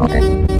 ことです。